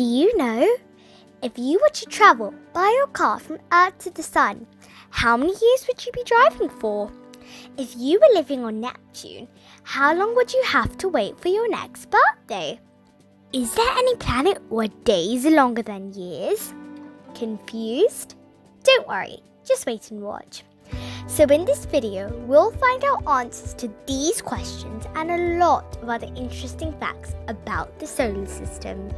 Do you know? If you were to travel by your car from Earth to the Sun, how many years would you be driving for? If you were living on Neptune, how long would you have to wait for your next birthday? Is there any planet where days are longer than years? Confused? Don't worry, just wait and watch. So in this video, we'll find out answers to these questions and a lot of other interesting facts about the solar system.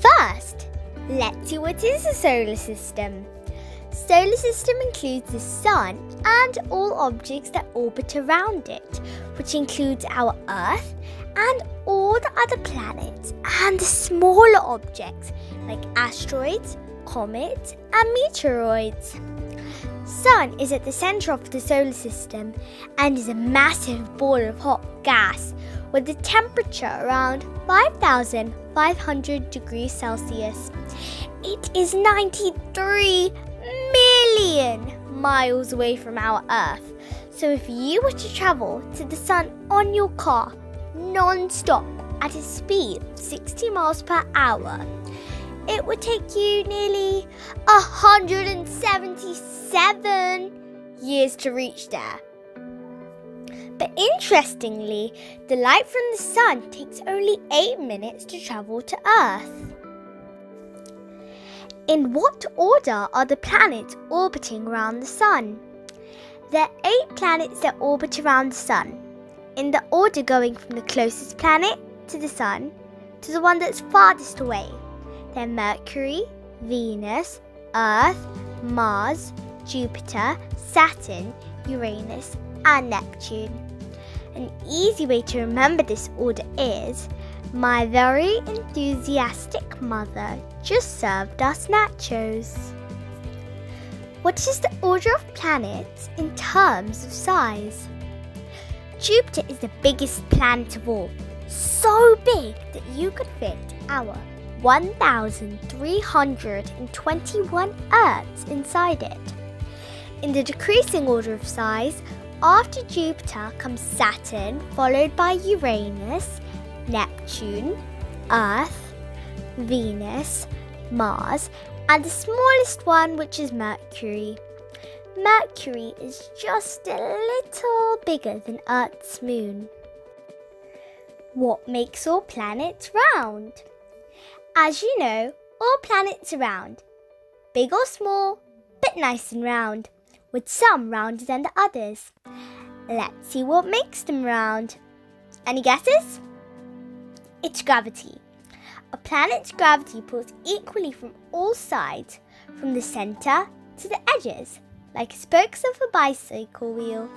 First, let's see what is a solar system. Solar system includes the sun and all objects that orbit around it, which includes our Earth and all the other planets and the smaller objects like asteroids, comets and meteoroids. Sun is at the center of the solar system and is a massive ball of hot gas with a temperature around 5500 degrees Celsius. It is 93 million miles away from our Earth. So if you were to travel to the sun on your car non-stop at a speed of 60 miles per hour, it would take you nearly 177 years to reach there. But interestingly, the light from the sun takes only 8 minutes to travel to Earth. In what order are the planets orbiting around the sun? There are 8 planets that orbit around the sun, in the order going from the closest planet to the sun to the one that's farthest away. They're Mercury, Venus, Earth, Mars, Jupiter, Saturn, Uranus, and Neptune. An easy way to remember this order is my very enthusiastic mother just served us nachos. What is the order of planets in terms of size? Jupiter is the biggest planet of all, so big that you could fit our 1,321 Earths inside it. In the decreasing order of size, after Jupiter comes Saturn, followed by Uranus, Neptune, Earth, Venus, Mars, and the smallest one, which is Mercury. Mercury is just a little bigger than Earth's moon. What makes all planets round? As you know, all planets are round, big or small, but nice and round, with some rounder than the others. Let's see what makes them round. Any guesses? It's gravity. A planet's gravity pulls equally from all sides, from the center to the edges, like spokes of a bicycle wheel.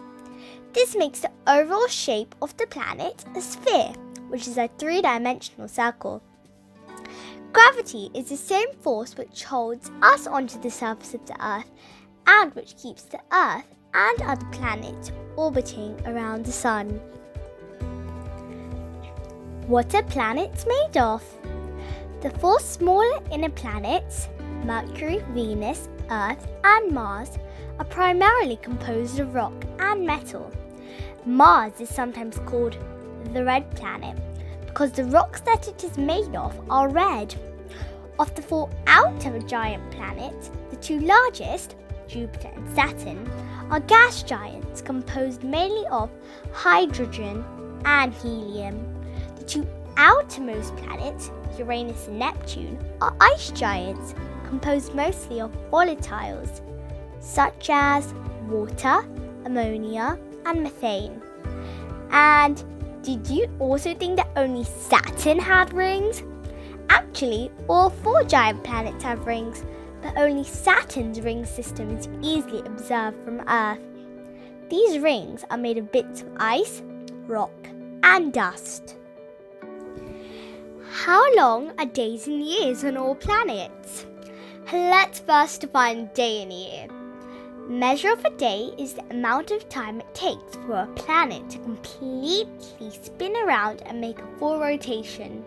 This makes the overall shape of the planet a sphere, which is a three dimensional circle. Gravity is the same force which holds us onto the surface of the Earth and which keeps the Earth and other planets orbiting around the Sun. What are planets made of? The four smaller inner planets, Mercury, Venus, Earth, and Mars, are primarily composed of rock and metal. Mars is sometimes called the red planet because the rocks that it is made of are red. Of the four outer giant planets, the two largest, Jupiter and Saturn, are gas giants composed mainly of hydrogen and helium. The two outermost planets, Uranus and Neptune, are ice giants composed mostly of volatiles, such as water, ammonia, and methane. And did you also think that only Saturn had rings? Actually, all four giant planets have rings, but only Saturn's ring system is easily observed from Earth. These rings are made of bits of ice, rock, and dust. How long are days and years on all planets? Let's first define day and year. Measure of a day is the amount of time it takes for a planet to completely spin around and make a full rotation.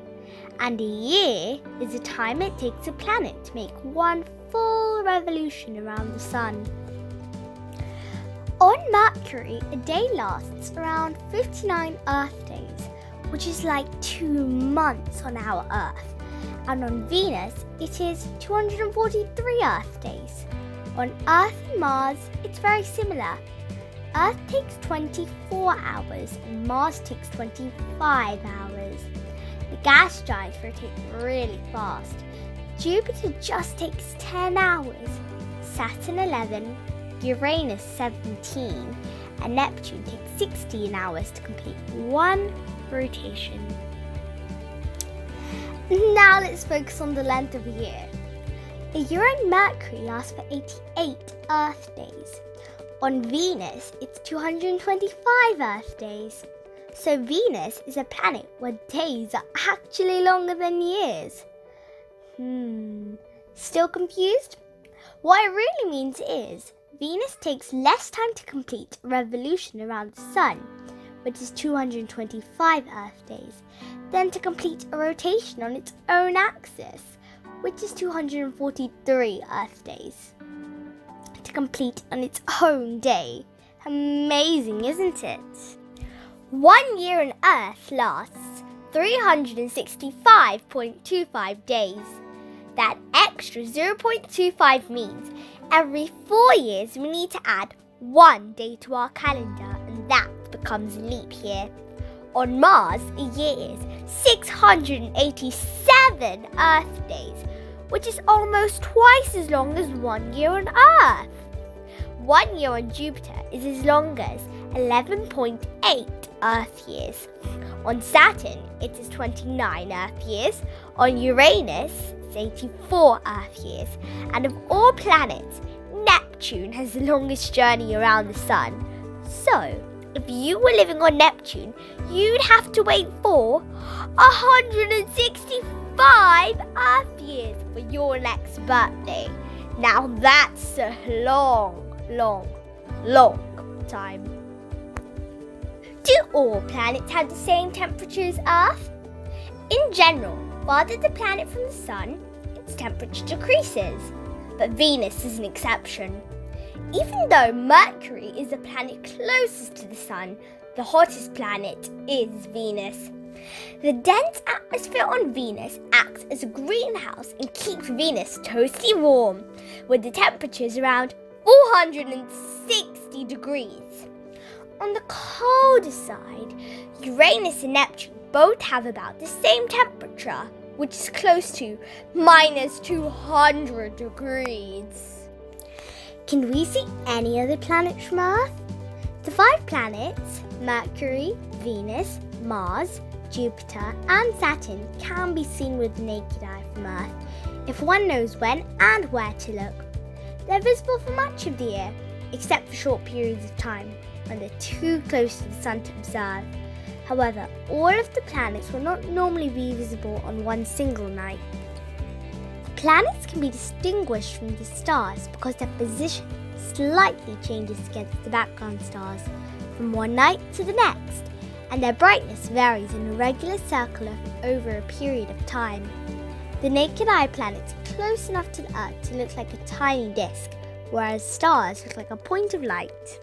And a year is the time it takes a planet to make one full revolution around the Sun. On Mercury, a day lasts around 59 Earth days, which is like two months on our Earth. And on Venus, it is 243 Earth days. On Earth and Mars, it's very similar. Earth takes 24 hours and Mars takes 25 hours. The gas giants rotate really fast. Jupiter just takes 10 hours, Saturn 11, Uranus 17, and Neptune takes 16 hours to complete one rotation. Now let's focus on the length of a year. A year on Mercury lasts for 88 Earth days. On Venus, it's 225 Earth days. So Venus is a planet where days are actually longer than years. Hmm, still confused? What it really means is Venus takes less time to complete a revolution around the Sun, which is 225 Earth days, than to complete a rotation on its own axis, which is 243 Earth days. To complete on its own day. Amazing, isn't it? One year on Earth lasts 365.25 days. That extra 0.25 means every four years we need to add one day to our calendar, and that becomes a leap year. On Mars, a year is 687 Earth days, which is almost twice as long as one year on Earth. One year on Jupiter is as long as 11.8 Earth years. On Saturn, it is 29 Earth years. On Uranus, it's 84 Earth years. And of all planets, Neptune has the longest journey around the Sun. So, if you were living on Neptune, you'd have to wait for 165 Earth years for your next birthday. Now that's a long, long, long time. Do all planets have the same temperature as Earth? In general, farther the planet from the Sun, its temperature decreases. But Venus is an exception. Even though Mercury is the planet closest to the Sun, the hottest planet is Venus. The dense atmosphere on Venus acts as a greenhouse and keeps Venus toasty warm, with the temperatures around 460 degrees. On the colder side, Uranus and Neptune both have about the same temperature, which is close to minus 200 degrees. Can we see any other planets from Earth? The five planets, Mercury, Venus, Mars, Jupiter, and Saturn, can be seen with the naked eye from Earth if one knows when and where to look. They're visible for much of the year, except for short periods of time when they're too close to the Sun to observe. However, all of the planets will not normally be visible on one single night. Planets can be distinguished from the stars because their position slightly changes against the background stars from one night to the next, and their brightness varies in a regular circle over a period of time. The naked eye planets are close enough to the Earth to look like a tiny disk, whereas stars look like a point of light.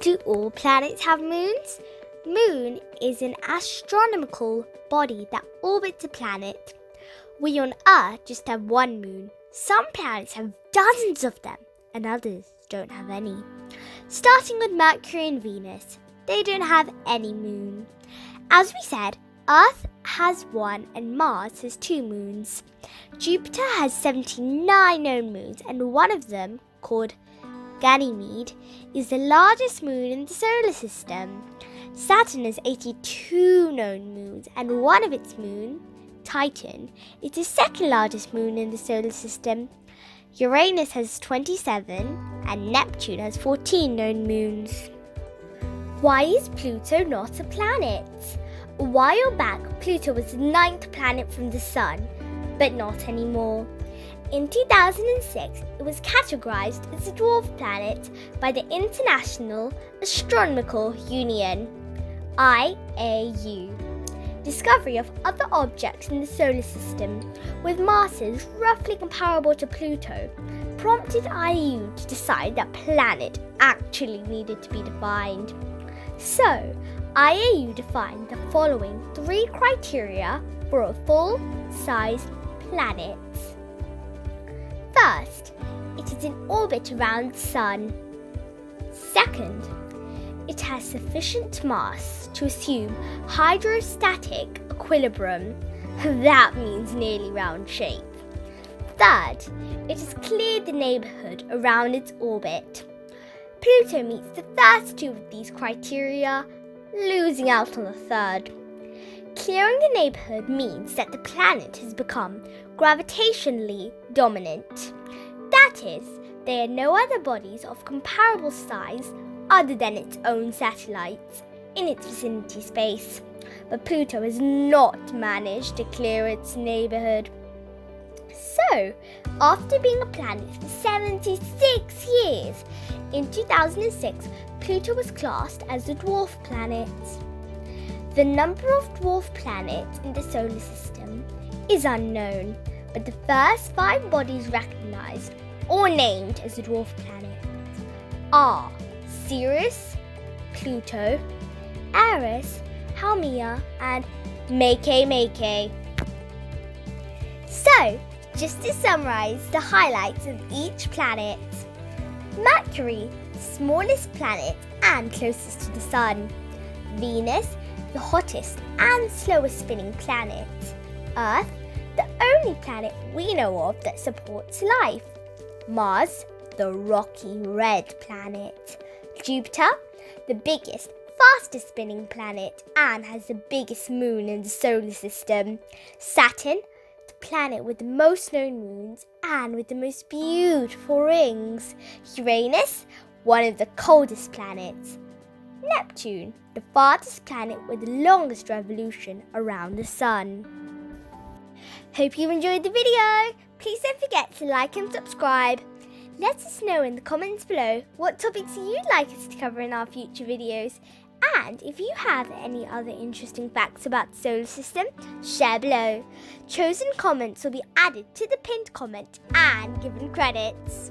Do all planets have moons? Moon is an astronomical body that orbits a planet. We on Earth just have one moon. Some planets have dozens of them, and others don't have any. Starting with Mercury and Venus, they don't have any moon. As we said, Earth has one and Mars has two moons. Jupiter has 79 known moons, and one of them, called Ganymede, is the largest moon in the solar system. Saturn has 82 known moons, and one of its moons, Titan, is the second largest moon in the solar system. Uranus has 27, and Neptune has 14 known moons. Why is Pluto not a planet? A while back, Pluto was the ninth planet from the Sun, but not anymore. In 2006, it was categorized as a dwarf planet by the International Astronomical Union, IAU. Discovery of other objects in the solar system with masses roughly comparable to Pluto prompted IAU to decide that planet actually needed to be defined. So, IAU defined the following three criteria for a full-sized planet. First, it is in orbit around the Sun. Second, it has sufficient mass to assume hydrostatic equilibrium. That means nearly round shape. Third, it has cleared the neighbourhood around its orbit. Pluto meets the first two of these criteria, losing out on the third. Clearing the neighbourhood means that the planet has become gravitationally dominant. That is, there are no other bodies of comparable size other than its own satellites in its vicinity space. But Pluto has not managed to clear its neighbourhood. So, after being a planet for 76 years, in 2006, Pluto was classed as a dwarf planet. The number of dwarf planets in the solar system is unknown, but the first five bodies recognized or named as a dwarf planet are Ceres, Pluto, Eris, Haumea, and Makemake. So, just to summarize the highlights of each planet Mercury, smallest planet and closest to the Sun. Venus, the hottest and slowest spinning planet. Earth, the only planet we know of that supports life. Mars, the rocky red planet. Jupiter, the biggest, fastest spinning planet and has the biggest moon in the solar system. Saturn, the planet with the most known moons and with the most beautiful rings. Uranus, one of the coldest planets. Neptune, the farthest planet with the longest revolution around the Sun. Hope you enjoyed the video. Please don't forget to like and subscribe. Let us know in the comments below what topics you'd like us to cover in our future videos. And if you have any other interesting facts about the solar system, share below. Chosen comments will be added to the pinned comment and given credits.